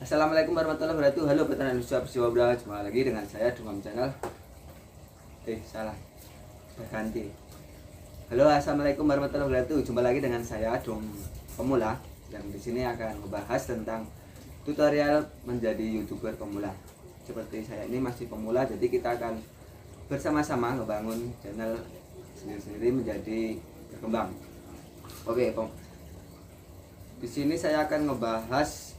Assalamualaikum warahmatullahi wabarakatuh. Halo petani Indonesia Persiwa Bra Jumpa lagi dengan saya Dumam Channel. Eh salah. Sudah ganti Halo Assalamualaikum warahmatullahi wabarakatuh. Jumpa lagi dengan saya Dum Pemula Yang di sini akan membahas tentang Tutorial menjadi youtuber pemula. Seperti saya ini masih pemula Jadi kita akan bersama-sama ngebangun channel sendiri-sendiri menjadi berkembang. Oke, pem di sini saya akan ngebahas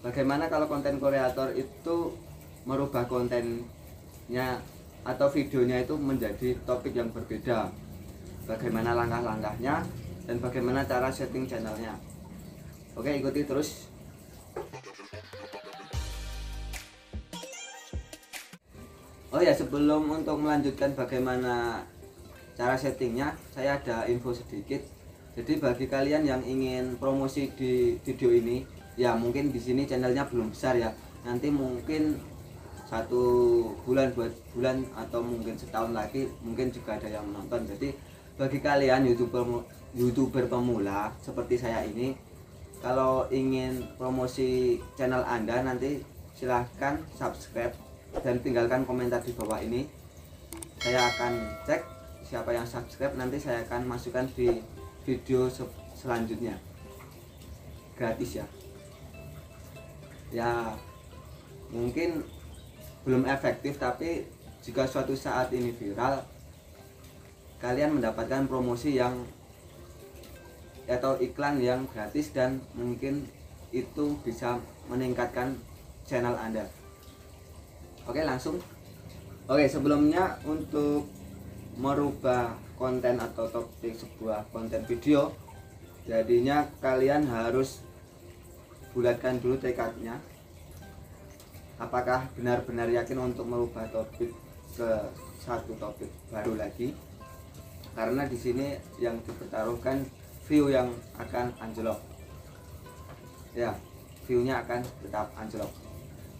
bagaimana kalau konten kreator itu merubah kontennya atau videonya itu menjadi topik yang berbeda? Bagaimana langkah-langkahnya dan bagaimana cara setting channelnya? Oke ikuti terus. Oh ya sebelum untuk melanjutkan bagaimana cara settingnya saya ada info sedikit. Jadi bagi kalian yang ingin promosi di video ini ya mungkin di sini channelnya belum besar ya. Nanti mungkin satu bulan buat bulan atau mungkin setahun lagi mungkin juga ada yang menonton. Jadi bagi kalian youtuber youtuber pemula seperti saya ini kalau ingin promosi channel anda nanti silahkan subscribe dan tinggalkan komentar di bawah ini. Saya akan cek siapa yang subscribe nanti saya akan masukkan di video selanjutnya. Gratis ya ya mungkin belum efektif tapi jika suatu saat ini viral kalian mendapatkan promosi yang atau iklan yang gratis dan mungkin itu bisa meningkatkan channel anda. Oke langsung. Oke sebelumnya untuk merubah konten atau topik sebuah konten video jadinya kalian harus bulatkan dulu tekadnya. Apakah benar-benar yakin untuk merubah topik ke satu topik baru lagi? Karena di sini yang dipertaruhkan view yang akan anjlok. Ya viewnya akan tetap anjlok.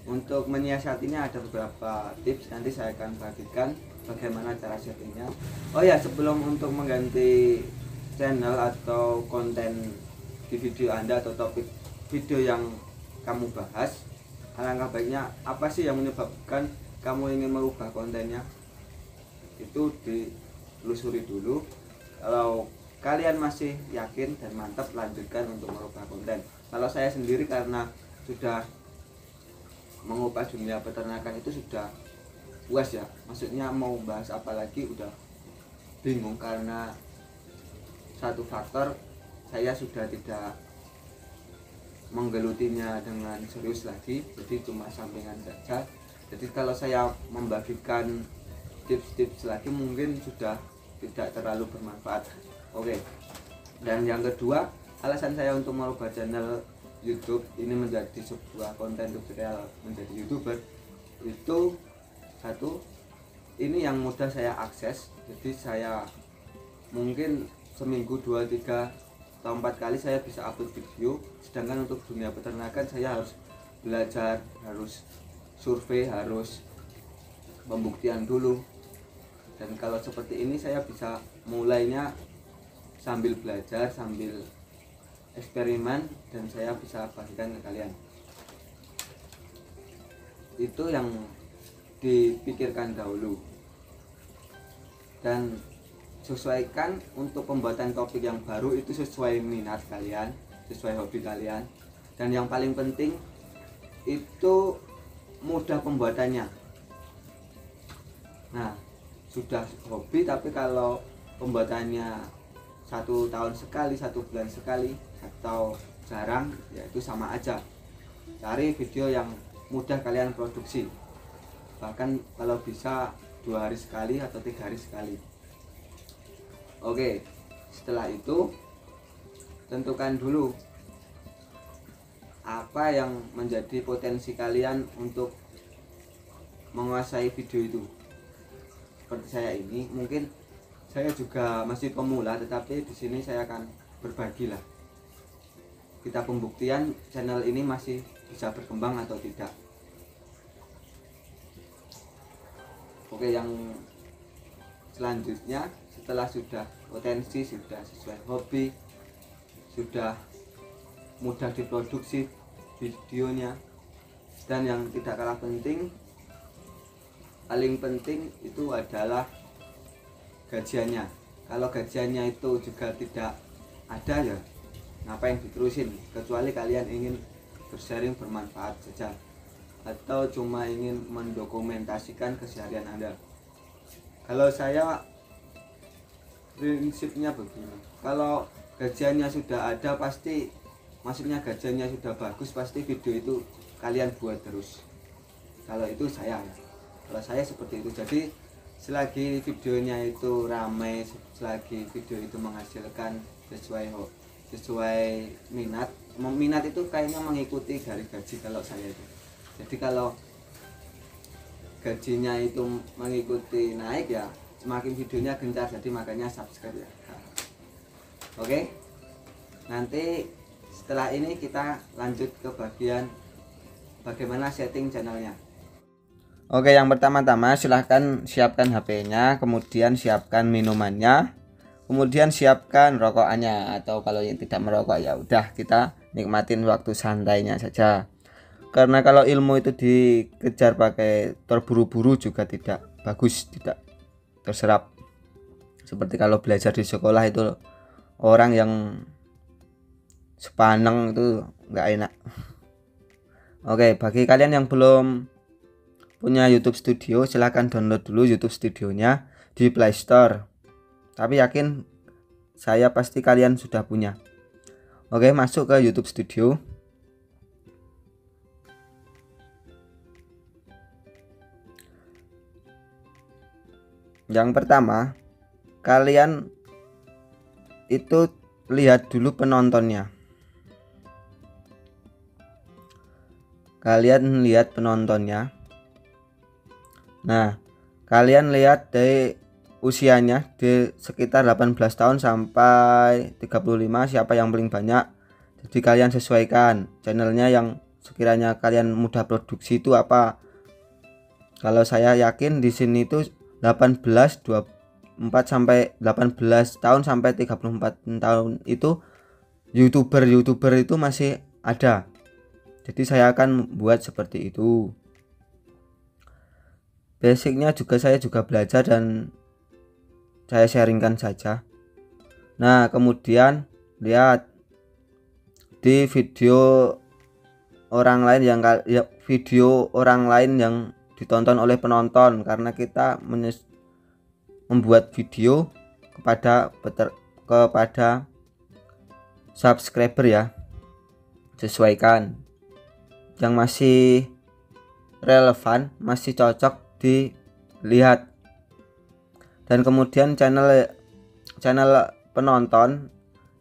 Untuk menyiasatinya ada beberapa tips. Nanti saya akan bagikan bagaimana cara settingnya. Oh ya sebelum untuk mengganti channel atau konten di video anda atau topik video yang kamu bahas alangkah baiknya apa sih yang menyebabkan kamu ingin merubah kontennya? Itu ditelusuri dulu. Kalau kalian masih yakin dan mantap lanjutkan untuk merubah konten. Kalau saya sendiri karena sudah mengupas dunia peternakan itu sudah puas ya. Maksudnya mau bahas apa lagi udah bingung karena satu faktor saya sudah tidak menggelutinya dengan serius lagi jadi cuma sampingan saja. Jadi kalau saya membagikan tips-tips lagi mungkin sudah tidak terlalu bermanfaat. Oke. Dan yang kedua alasan saya untuk merubah channel YouTube ini menjadi sebuah konten tutorial menjadi youtuber itu satu ini yang mudah saya akses. Jadi saya mungkin seminggu dua tiga atau empat kali saya bisa upload video sedangkan untuk dunia peternakan saya harus belajar harus survei harus pembuktian dulu. Dan kalau seperti ini saya bisa mulainya sambil belajar sambil eksperimen dan saya bisa bagikan ke kalian. Itu yang dipikirkan dahulu. Dan sesuaikan untuk pembuatan topik yang baru itu sesuai minat kalian sesuai hobi kalian. Dan yang paling penting itu mudah pembuatannya. Nah sudah hobi tapi kalau pembuatannya satu tahun sekali satu bulan sekali atau jarang ya itu sama aja. Cari video yang mudah kalian produksi. Bahkan kalau bisa dua hari sekali atau tiga hari sekali Oke, setelah itu tentukan dulu apa yang menjadi potensi kalian untuk menguasai video itu. Seperti saya ini, mungkin saya juga masih pemula, tetapi di sini saya akan berbagi lah. Kita pembuktian channel ini masih bisa berkembang atau tidak. Oke, yang selanjutnya setelah sudah potensi sudah sesuai hobi sudah mudah diproduksi videonya dan yang tidak kalah penting paling penting itu adalah gajiannya. Kalau gajiannya itu juga tidak ada ya ngapain diterusin? Kecuali kalian ingin bersharing bermanfaat saja atau cuma ingin mendokumentasikan keseharian anda. Kalau saya prinsipnya begini. Kalau gajiannya sudah ada pasti maksudnya gajiannya sudah bagus pasti video itu kalian buat terus. Kalau itu saya. Kalau saya seperti itu. Jadi selagi videonya itu ramai selagi video itu menghasilkan sesuai sesuai minat minat itu kayaknya mengikuti dari gaji kalau saya itu. Jadi kalau gajinya itu mengikuti naik ya semakin videonya gencar jadi makanya subscribe ya. Oke? Nanti setelah ini kita lanjut ke bagian bagaimana setting channelnya. Oke yang pertama-tama silahkan siapkan HP-nya kemudian siapkan minumannya kemudian siapkan rokokannya atau kalau yang tidak merokok ya udah kita nikmatin waktu santainya saja. Karena kalau ilmu itu dikejar pakai terburu-buru juga tidak bagus tidak terserap. Seperti kalau belajar di sekolah itu orang yang sepaneng itu nggak enak. Oke bagi kalian yang belum punya YouTube Studio silahkan download dulu YouTube Studionya di Play Store. Tapi yakin saya pasti kalian sudah punya. Oke masuk ke YouTube Studio Yang pertama, kalian itu lihat dulu penontonnya. Kalian lihat penontonnya. Nah, kalian lihat dari usianya di sekitar 18 tahun sampai 35 siapa yang paling banyak. Jadi kalian sesuaikan channelnya yang sekiranya kalian mudah produksi itu apa. Kalau saya yakin di sini itu 18 24 sampai 18 tahun sampai 34 tahun itu youtuber-youtuber itu masih ada. Jadi saya akan buat seperti itu. Basicnya juga saya juga belajar dan saya sharingkan saja. Nah kemudian lihat di video orang lain yang ya, video orang lain yang ditonton oleh penonton karena kita membuat video kepada kepada subscriber ya. Sesuaikan. Yang masih relevan masih cocok dilihat. Dan kemudian channel channel penonton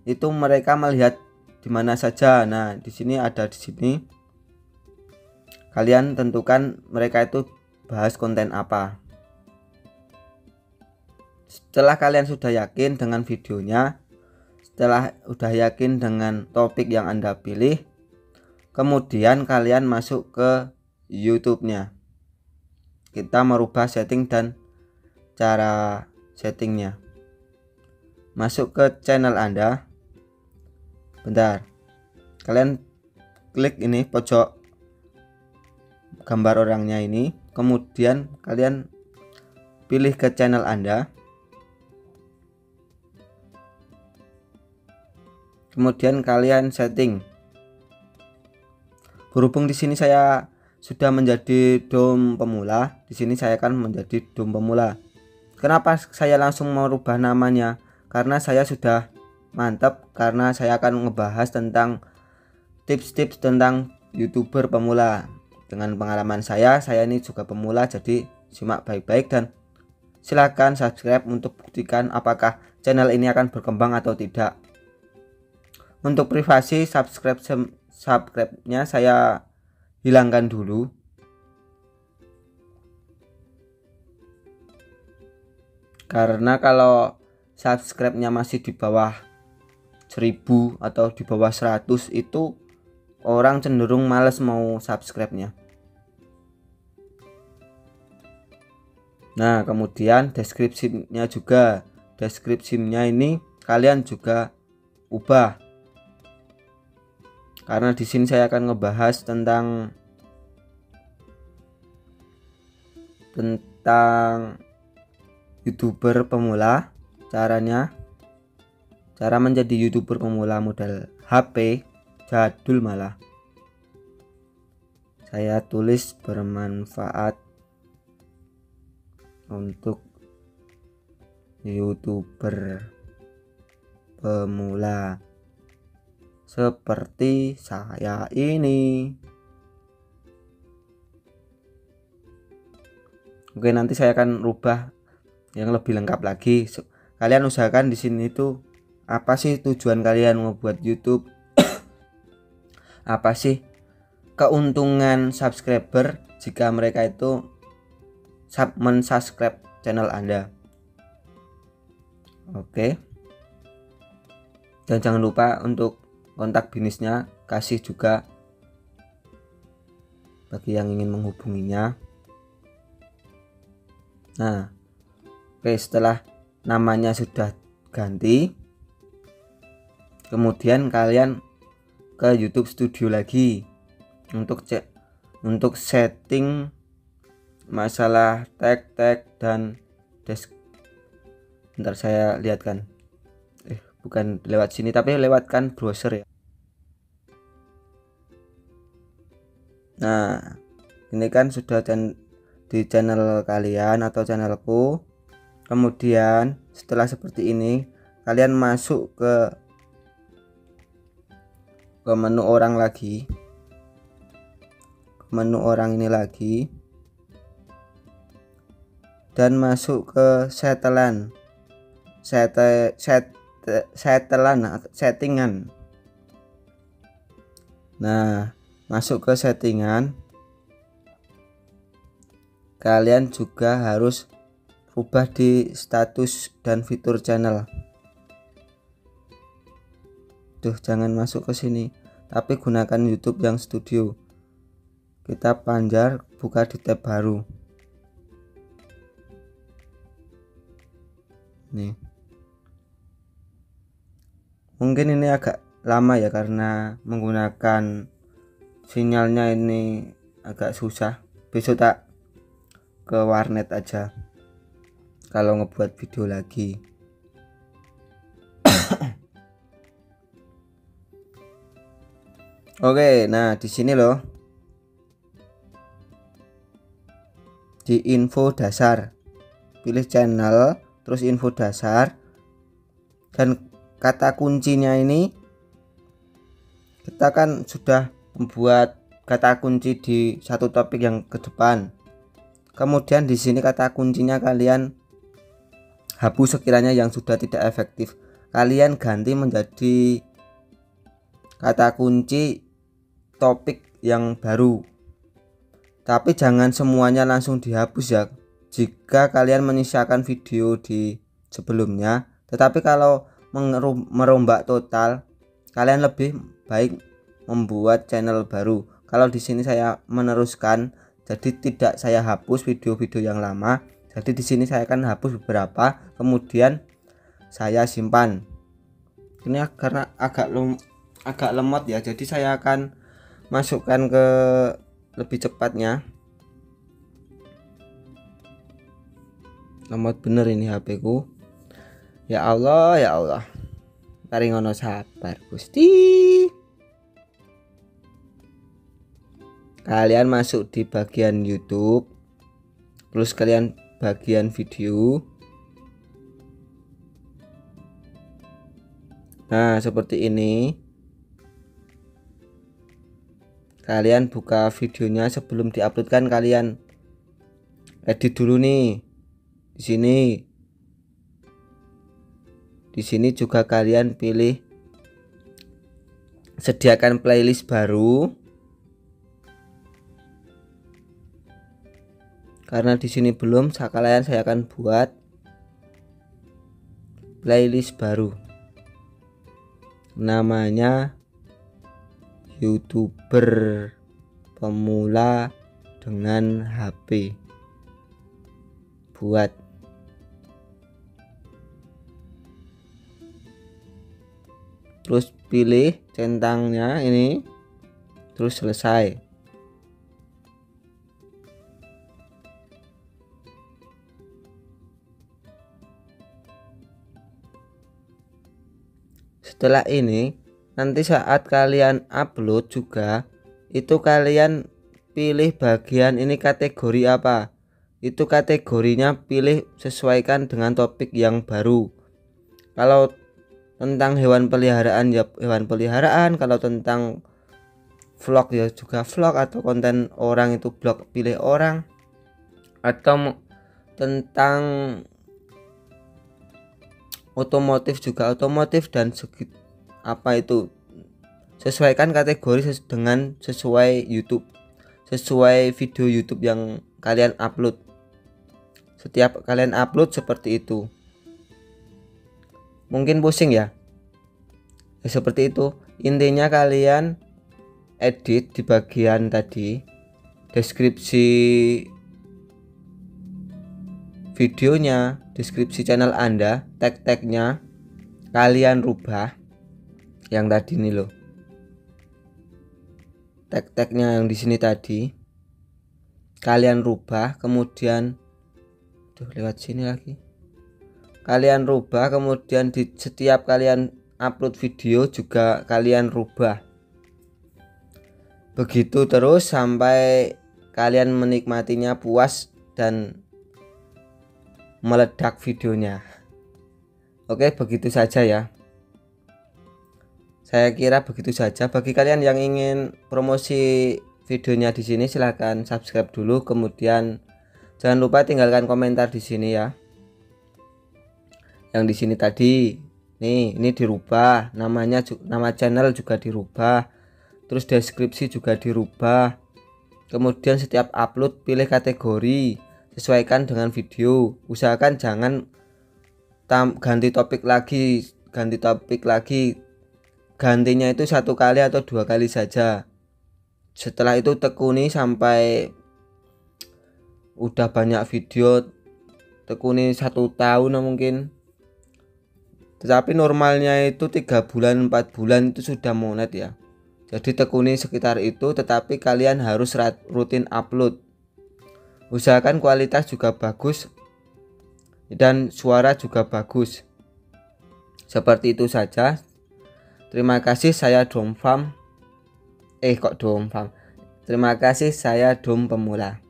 itu mereka melihat di mana saja. Nah di sini ada di sini kalian tentukan mereka itu bahas konten apa. Setelah kalian sudah yakin dengan videonya setelah sudah yakin dengan topik yang anda pilih kemudian kalian masuk ke YouTube-nya. Kita merubah setting dan cara settingnya. Masuk ke channel anda. Bentar. Kalian klik ini pojok gambar orangnya ini kemudian kalian pilih ke channel anda. Kemudian kalian setting. Berhubung di sini saya sudah menjadi dom pemula di sini saya akan menjadi dom pemula. Kenapa saya langsung merubah namanya? Karena saya sudah mantap karena saya akan ngebahas tentang tips-tips tentang youtuber pemula dengan pengalaman saya, saya ini juga pemula jadi simak baik-baik dan silakan subscribe untuk buktikan apakah channel ini akan berkembang atau tidak. Untuk privasi subscribe subscribe-nya saya hilangkan dulu. Karena kalau subscribe-nya masih di bawah 1000 atau di bawah 100 itu orang cenderung males mau subscribe-nya. Nah, kemudian deskripsinya juga. Deskripsinya ini kalian juga ubah. karena di sini saya akan ngebahas tentang tentang youtuber pemula caranya cara menjadi youtuber pemula modal HP jadul malah saya tulis bermanfaat untuk youtuber pemula seperti saya ini. Oke, nanti saya akan rubah yang lebih lengkap lagi. Kalian usahakan di sini itu apa sih tujuan kalian membuat YouTube? apa sih keuntungan subscriber jika mereka itu mensubscribe channel Anda? Oke. Dan jangan lupa untuk kontak bisnisnya kasih juga bagi yang ingin menghubunginya nah oke setelah namanya sudah ganti kemudian kalian ke YouTube Studio lagi untuk cek untuk setting masalah tag tag dan desk bentar saya lihatkan eh bukan lewat sini tapi lewatkan browser ya Nah, ini kan sudah di channel kalian atau channelku. Kemudian setelah seperti ini, kalian masuk ke ke menu orang lagi. Menu orang ini lagi. Dan masuk ke setelan. Set set setelan settingan. Nah, masuk ke settingan. Kalian juga harus rubah di status dan fitur channel. Tuh jangan masuk ke sini. Tapi gunakan YouTube yang studio. Kita panjar buka di tab baru nih mungkin ini agak lama ya karena menggunakan sinyalnya ini agak susah besok tak ke warnet aja kalau ngebuat video lagi Oke, nah di sini loh. Di info dasar. Pilih channel, terus info dasar. Dan kata kuncinya ini kita kan sudah membuat kata kunci di satu topik yang ke depan. Kemudian di sini kata kuncinya kalian hapus sekiranya yang sudah tidak efektif. Kalian ganti menjadi kata kunci topik yang baru. Tapi jangan semuanya langsung dihapus ya. Jika kalian menyisakan video di sebelumnya, tetapi kalau merombak total, kalian lebih baik membuat channel baru. Kalau di sini saya meneruskan, jadi tidak saya hapus video-video yang lama. Jadi di sini saya akan hapus beberapa, kemudian saya simpan. Ini karena agak lem, agak lemot ya, jadi saya akan masukkan ke lebih cepatnya. Lemot bener ini HP ku. Ya Allah, ya Allah. Taringono sabar, Gusti. kalian masuk di bagian YouTube terus kalian bagian video nah seperti ini kalian buka videonya sebelum diuploadkan kalian edit dulu nih di sini. Di sini juga kalian pilih sediakan playlist baru. Karena di sini belum sekalian saya akan buat playlist baru. Namanya youtuber pemula dengan HP buat terus pilih centangnya ini. Terus selesai. Setelah ini nanti saat kalian upload juga itu kalian pilih bagian ini kategori apa. Itu kategorinya pilih sesuaikan dengan topik yang baru. Kalau tentang hewan peliharaan ya hewan peliharaan. Kalau tentang vlog ya juga vlog atau konten orang itu blog pilih orang. Atau tentang otomotif juga otomotif dan segi, apa itu sesuaikan kategori ses dengan sesuai YouTube sesuai video YouTube yang kalian upload. Setiap kalian upload seperti itu mungkin pusing ya, seperti itu. Intinya kalian edit di bagian tadi deskripsi videonya deskripsi channel anda tag-tagnya kalian rubah yang tadi nih loh. Tag-tagnya yang di sini tadi kalian rubah kemudian tuh lewat sini lagi kalian rubah kemudian di setiap kalian upload video juga kalian rubah. Begitu terus sampai kalian menikmatinya puas dan meledak videonya. Oke begitu saja ya. Saya kira begitu saja. Bagi kalian yang ingin promosi videonya di sini silahkan subscribe dulu. Kemudian jangan lupa tinggalkan komentar di sini ya yang di sini tadi. Nih ini dirubah. Namanya nama channel juga dirubah. Terus deskripsi juga dirubah. Kemudian setiap upload pilih kategori sesuaikan dengan video. Usahakan jangan tam ganti topik lagi ganti topik lagi. Gantinya itu satu kali atau dua kali saja. Setelah itu tekuni sampai udah banyak video tekuni satu tahun mungkin tetapi normalnya itu tiga bulan empat bulan itu sudah monet ya. Jadi tekuni sekitar itu tetapi kalian harus rutin upload. Usahakan kualitas juga bagus dan suara juga bagus. Seperti itu saja. Terima kasih saya Dom Farm eh kok Dom Farm terima kasih saya Dom Pemula